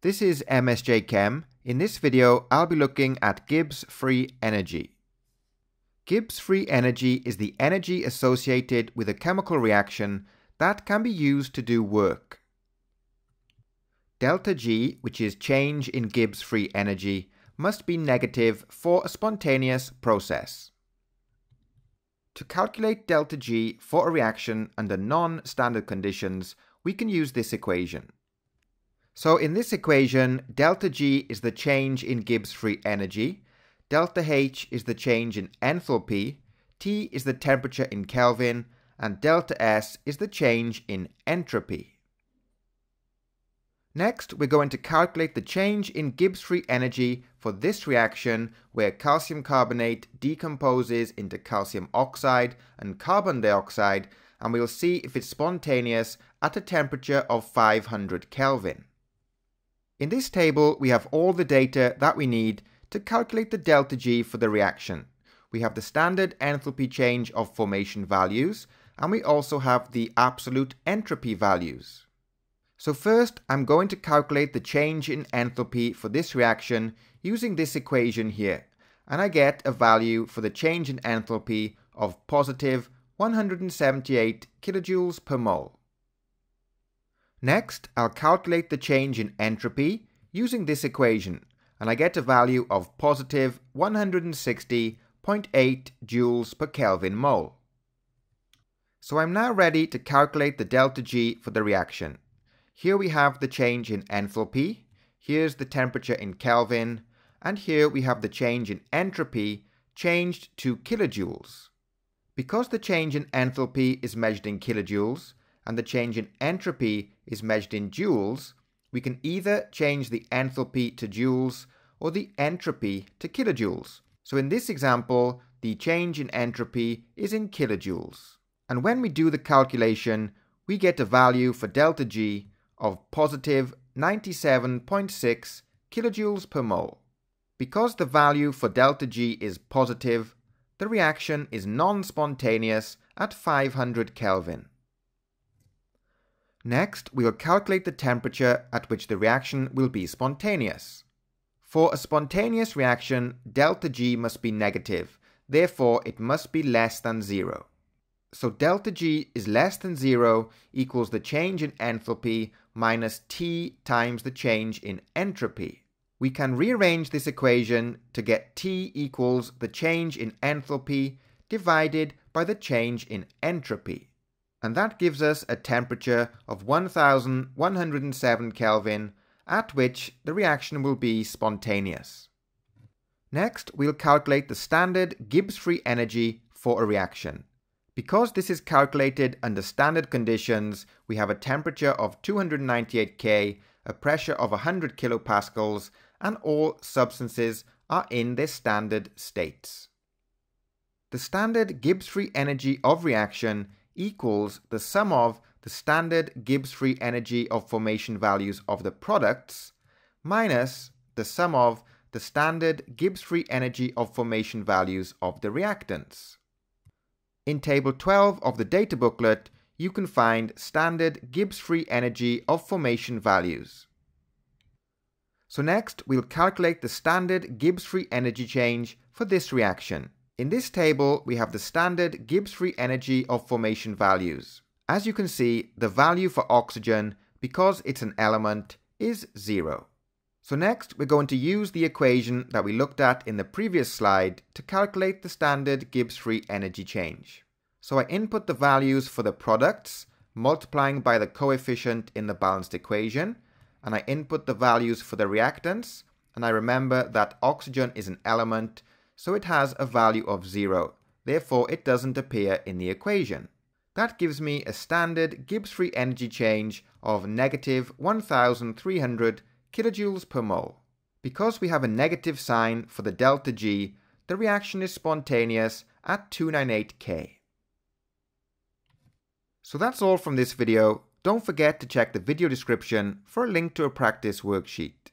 This is MSJ Chem. In this video, I'll be looking at Gibbs free energy. Gibbs free energy is the energy associated with a chemical reaction that can be used to do work. Delta G, which is change in Gibbs free energy, must be negative for a spontaneous process. To calculate delta G for a reaction under non-standard conditions, we can use this equation. So in this equation, delta G is the change in Gibbs free energy, delta H is the change in enthalpy, T is the temperature in Kelvin, and delta S is the change in entropy. Next, we're going to calculate the change in Gibbs free energy for this reaction where calcium carbonate decomposes into calcium oxide and carbon dioxide and we'll see if it's spontaneous at a temperature of 500 Kelvin. In this table, we have all the data that we need to calculate the delta G for the reaction. We have the standard enthalpy change of formation values, and we also have the absolute entropy values. So first, I'm going to calculate the change in enthalpy for this reaction using this equation here, and I get a value for the change in enthalpy of positive 178 kilojoules per mole. Next, I'll calculate the change in entropy using this equation, and I get a value of positive 160.8 joules per Kelvin mole. So I'm now ready to calculate the delta G for the reaction. Here we have the change in enthalpy, here's the temperature in Kelvin, and here we have the change in entropy changed to kilojoules. Because the change in enthalpy is measured in kilojoules, and the change in entropy is measured in joules, we can either change the enthalpy to joules or the entropy to kilojoules. So in this example, the change in entropy is in kilojoules. And when we do the calculation, we get a value for delta G of positive 97.6 kilojoules per mole. Because the value for delta G is positive, the reaction is non-spontaneous at 500 Kelvin. Next, we will calculate the temperature at which the reaction will be spontaneous. For a spontaneous reaction, delta G must be negative, therefore it must be less than zero. So delta G is less than zero equals the change in enthalpy minus T times the change in entropy. We can rearrange this equation to get T equals the change in enthalpy divided by the change in entropy and that gives us a temperature of 1107 Kelvin at which the reaction will be spontaneous. Next, we'll calculate the standard Gibbs free energy for a reaction. Because this is calculated under standard conditions, we have a temperature of 298 K, a pressure of 100 kilopascals, and all substances are in their standard states. The standard Gibbs free energy of reaction equals the sum of the standard Gibbs free energy of formation values of the products minus the sum of the standard Gibbs free energy of formation values of the reactants. In table 12 of the data booklet, you can find standard Gibbs free energy of formation values. So next, we'll calculate the standard Gibbs free energy change for this reaction. In this table, we have the standard Gibbs free energy of formation values. As you can see, the value for oxygen, because it's an element, is zero. So next, we're going to use the equation that we looked at in the previous slide to calculate the standard Gibbs free energy change. So I input the values for the products, multiplying by the coefficient in the balanced equation, and I input the values for the reactants, and I remember that oxygen is an element, so it has a value of 0, therefore it doesn't appear in the equation. That gives me a standard Gibbs free energy change of negative 1300 kilojoules per mole. Because we have a negative sign for the delta G, the reaction is spontaneous at 298 K. So that's all from this video. Don't forget to check the video description for a link to a practice worksheet.